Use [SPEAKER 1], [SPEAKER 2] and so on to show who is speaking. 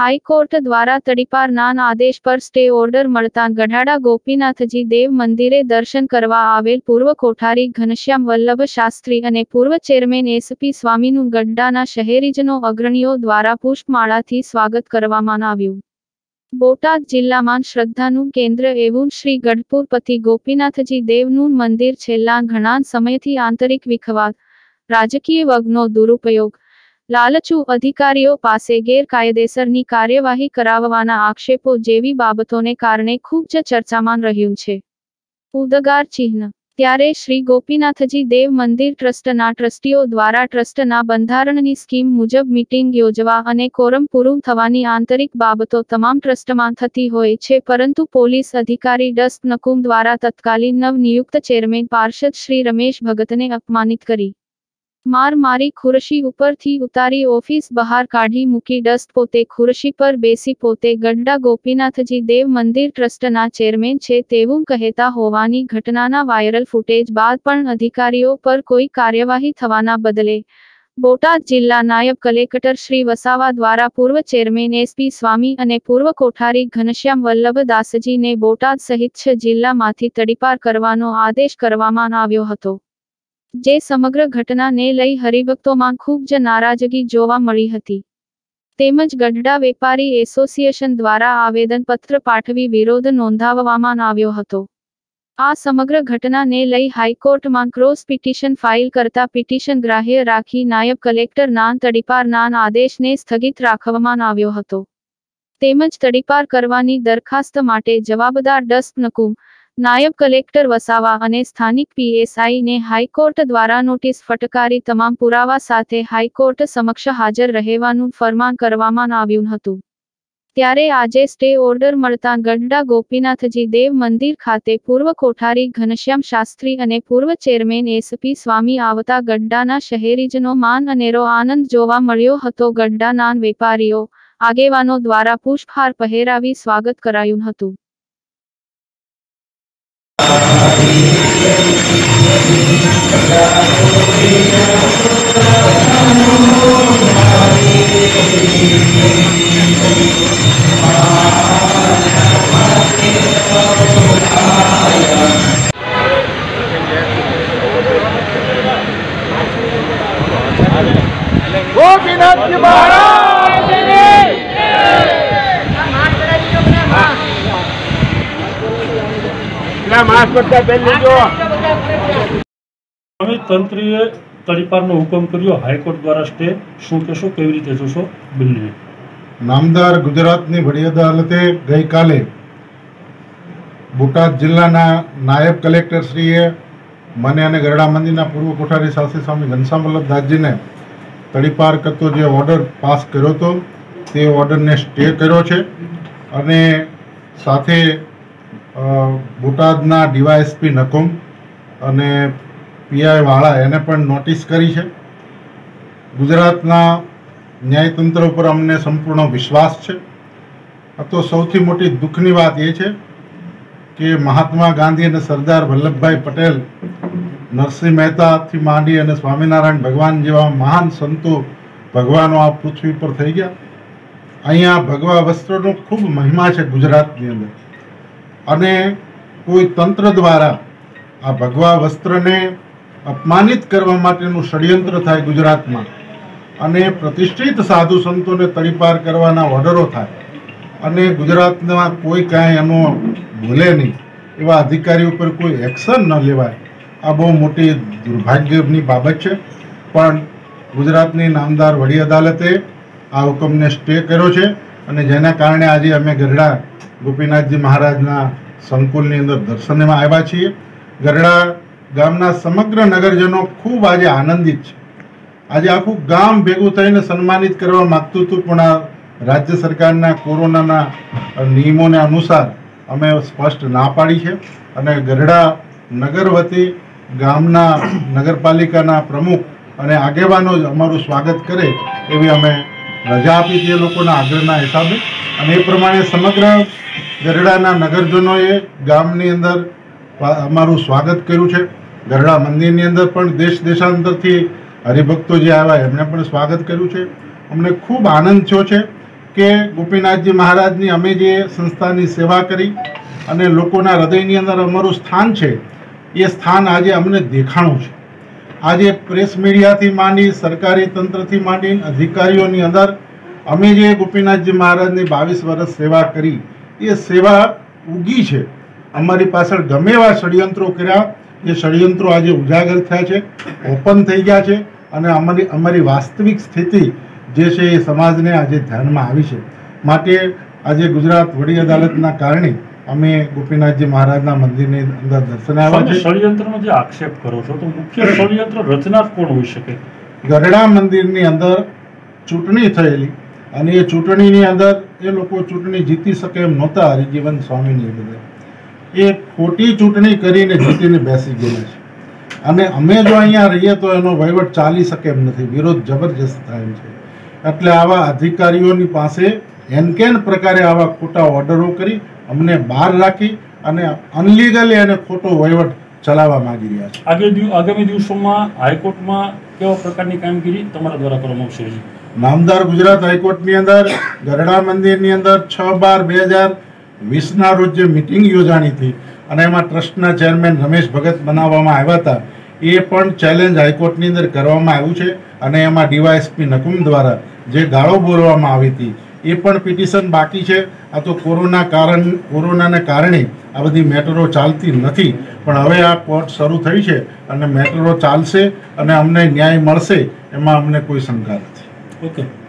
[SPEAKER 1] High court દ્વારા તડીપારના આદેશ પર સ્ટે ઓર્ડર મળતા ગઢાડા ગોપીનાથજી દેવ મંદિરે દર્શન કરવા આવેલ પૂર્વ કોઠારી ઘનશ્યામ વલ્લભ શાસ્ત્રી અને પૂર્વ ચેરમેન એસપી સ્વામીનું ગઢડાના શહેરીજનો અગ્રણીઓ દ્વારા પુષ્પમાળાથી સ્વાગત કરવામાં આવ્યું. બોટાદ જિલ્લામાં શ્રદ્ધાનું કેન્દ્ર એવું શ્રી ગઢપુરપતિ ગોપીનાથજી દેવનું મંદિર છેલ્લા ઘણા સમયથી આંતરિક વિખવાદ, રાજકીય વગનો દુરુપયોગ લાલચુ અધિકારીઓ પાસે ગેરકાયદેસરની કાર્યવાહી કરાવવાના આક્ષેપો જેવી બાબતોને કારણે ખૂબ જ ચર્ચામાં રહ્યું છે. ઉદગાર ચિહ્ન. ત્યારે શ્રી ગોપીનાથજી દેવ મંદિર ટ્રસ્ટના ટ્રસ્ટીઓ દ્વારા ટ્રસ્ટના બંધારણની સ્કીમ મુજબ મીટિંગ યોજવા અને કોરમ પૂરું થવાની આંતરિક બાબતો તમામ ટ્રસ્ટમાં થતી હોય છે, પરંતુ પોલીસ અધિકારી ડસ્ટ નકુમ દ્વારા તત્કાલીન નવનિયુક્ત ચેરમેન પાર્ષદ શ્રી રમેશ ભગતને અપમાનિત કરી. માર મારી ખુરશી ઉપરથી ઉતારી ઓફિસ બહાર કાઢી મૂકી ડસ્ટ પોતે ખુરશી પર બેસી પોતે ગઢડા ગોપીનાથજી દેવ મંદિર ટ્રસ્ટના ચેરમેન છે તેવું કહેતા હોવાની ઘટનાના વાયરલ ફૂટેજ બાદ પણ અધિકારીઓ પર કોઈ કાર્યવાહી થવાના બદલે બોટાદ જિલ્લા નાયબ કલેક્ટર શ્રી વસાવા દ્વારા પૂર્વ ચેરમેન એસપી સ્વામી અને પૂર્વ કોઠારી ઘનશ્યામ વલ્લભ દાસજીને બોટાદ સહિત જિલ્લામાંથી તડીપાર કરવાનો આદેશ કરવામાં આવ્યો હતો. જે સમગ્ર ઘટનાને લઈ હરિભક્તોમાં ખૂબ જ નારાજગી જોવા મળી હતી. તેમજ ગઢડા વેપારી એસોસિએશન દ્વારા આવેદનપત્ર પાઠવી વિરોધ નોંધાવવામાં આવ્યો હતો. આ સમગ્ર ઘટનાને લઈ હાઈકોર્ટમાં ક્રોસ પિટિશન ફાઇલ કરતા પિટિશન ગ્રાહ્ય રાખી નાયબ કલેક્ટર નાન તડીપારના આદેશને સ્થગિત રાખવામાં આવ્યો હતો. તેમજ તડીપાર કરવાની દરખાસ્ત માટે જવાબદાર ડસ્ટ નકુમ નાયબ કલેક્ટર વસાવા અને સ્થાનિક પીએસઆઈને હાઈકોર્ટ દ્વારા નોટિસ ફટકારી તમામ પુરાવા સાથે હાઈકોર્ટ સમક્ષ હાજર રહેવાનું ફરમાન કરવામાં આવ્યું હતું. ત્યારે આજે સ્ટે ઓર્ડર મળતા ગઢડા ગોપીનાથજી દેવ મંદિર ખાતે પૂર્વ કોઠારી ઘનશ્યામ શાસ્ત્રી અને પૂર્વ ચેરમેન એસપી સ્વામી આવતા ગઢડાના શહેરીજનો માન અનેરો આનંદ જોવા મળ્યો હતો. ગઢડાના વેપારીઓ, આગેવાનો દ્વારા પુષ્પહાર પહેરાવી સ્વાગત કરાયું હતું.
[SPEAKER 2] ગોપીનાથજી મહારાજ ના માસ્ક બધા પહેરી લેજો
[SPEAKER 3] હવે તંત્રીએ તડીપારનો હુકમ કર્યો. હાઈકોર્ટ દ્વારા સ્ટે શું કહેશો કેવી રીતે જોશો બિલને?
[SPEAKER 4] નામદાર ગુજરાતની વડી અદાલતે ગઈકાલે બોટાદ જિલ્લાના નાયબ કલેક્ટરશ્રીએ મને અને ગરડા મંદિરના પૂર્વ કોઠારી શાસ્ત્રી સ્વામી ઘનશ્યામ વલ્લભદાસજીને તળીપાર તડીપાર કરતો જે ઓર્ડર પાસ કર્યો હતો તે ઓર્ડરને સ્ટે કર્યો છે. અને સાથે બોટાદના ડીવાયએસપી નકુમ અને પીઆઈ વાળા એને પણ નોટિસ કરી છે. ગુજરાતના ન્યાયતંત્ર ઉપર અમને સંપૂર્ણ વિશ્વાસ છે. તો સૌથી મોટી દુઃખની વાત એ છે કે મહાત્મા ગાંધી અને સરદાર વલ્લભભાઈ પટેલ, નરસિંહ મહેતાથી માંડી અને સ્વામિનારાયણ ભગવાન જેવા મહાન સંતો ભગવાનો આ પૃથ્વી પર થઈ ગયા. અહીંયા ભગવા વસ્ત્રનો ખૂબ મહિમા છે ગુજરાતની અંદર. અને કોઈ તંત્ર દ્વારા આ ભગવા વસ્ત્રને અપમાનિત કરવા માટેનું ષડયંત્ર થાય ગુજરાતમાં અને પ્રતિષ્ઠિત સાધુ સંતોને તડીપાર કરવાના ઓર્ડરો થાય અને ગુજરાતમાં કોઈ કાંઈ એનો ભૂલે નહીં એવા અધિકારી ઉપર કોઈ એક્શન ન લેવાય, આ બહુ મોટી દુર્ભાગ્યની બાબત છે. પણ ગુજરાતની નામદાર વડી અદાલતે આ હુકમને સ્ટે કર્યો છે અને જેના કારણે આજે અમે ગરડા ગોપીનાથજી મહારાજના સંકુલની અંદર દર્શનમાં આવ્યા છીએ. ગરડા ગામના સમગ્ર નગરજનો ખૂબ આજે આનંદિત છે. આજે આખું ગામ ભેગું થઈને સન્માનિત કરવા માગતું હતું, પણ આ રાજ્ય સરકારના કોરોનાના નિયમોને અનુસાર અમે સ્પષ્ટ ના પાડી છે. અને ગરડા નગર વતી ગામના નગરપાલિકાના પ્રમુખ અને આગેવાનો જ અમારું સ્વાગત કરે એવી અમે રજા આપી છે એ લોકોના આગ્રહના હિસાબે. અને એ પ્રમાણે સમગ્ર ગરડાના નગરજનોએ ગામની અંદર અમારું સ્વાગત કર્યું છે. ગરડા મંદિરની અંદર પણ દેશ દેશાંતરથી હરિભક્તો જે આવ્યા, એમણે પણ સ્વાગત કર્યું છે. અમને ખૂબ આનંદ થયો છે કે ગોપીનાથજી મહારાજની અમે જે સંસ્થાની સેવા કરી અને લોકોના હૃદયની અંદર અમારું સ્થાન છે, એ સ્થાન આજે અમને દેખાણું છે. આજે પ્રેસ મીડિયાથી માંડી, સરકારી તંત્રથી માંડી અધિકારીઓની અંદર અમે જે ગોપીનાથજી મહારાજની બાવીસ વર્ષ સેવા કરી એ સેવા ઉગી છે. અમારી પાછળ ગમે એવા ષડયંત્રો કર્યા. એ ષડયંત્રો આજે ઉજાગર થયા છે ઓપન થઈ ગયા છે અને અમારી અમારી વાસ્તવિક સ્થિતિ જે છે એ સમાજને આજે ધ્યાનમાં આવી છે. માટે આજે ગુજરાત વડી અદાલતના કારણે અમે ગોપીનાથજી મહારાજના મંદિરની અંદર દર્શને આવ્યા છે.
[SPEAKER 3] ષડયંત્રનો જે આક્ષેપ કરો છો તો મુખ્ય ષડયંત્ર રચના કોણ હોઈ શકે?
[SPEAKER 4] ગરડા મંદિરની અંદર ચૂંટણી થયેલી. અને એ ચૂંટણીની અંદર એ લોકો ચૂંટણી જીતી શકે એમ નહોતા હરિજીવન સ્વામીની બધા એ ખોટી ચૂંટણી કરીને જીતીને બેસી ગયેલા છે. અને અમે જો અહીંયા રહીએ તો એનો વહીવટ ચાલી શકે એમ નથી. વિરોધ જબરજસ્ત થાય છે. એટલે આવા અધિકારીઓની પાસે એનકેન પ્રકારે આવા ખોટા ઓર્ડરો કરી અમને બહાર રાખી અને અનલીગલી અને ખોટો વહીવટ ચલાવવા માંગી રહ્યા છે.
[SPEAKER 3] આગે આગામી દિવસોમાં હાઈકોર્ટમાં કેવા પ્રકારની કામગીરી તમારા દ્વારા કરવામાં આવશે
[SPEAKER 4] નામદાર ગુજરાત હાઈકોર્ટની અંદર, ગરડા મંદિરની અંદર છ બાર બે હજાર વીસના રોજ જે મિટિંગ યોજાણી હતી અને એમાં ટ્રસ્ટના ચેરમેન રમેશ ભગત બનાવવામાં આવ્યા હતા, એ પણ ચેલેન્જ હાઈકોર્ટની અંદર કરવામાં આવ્યું છે અને એમાં ડીવાયએસપી નકુમ દ્વારા જે ગાળો બોલવામાં આવી હતી, એ પણ પિટિશન બાકી છે. આ તો કોરોના કારણ, કોરોનાને કારણે આ બધી મેટરો ચાલતી નથી, પણ હવે આ કોર્ટ શરૂ થઈ છે અને મેટરો ચાલશે અને અમને ન્યાય મળશે, એમાં અમને કોઈ શંકા નથી.
[SPEAKER 3] Окей.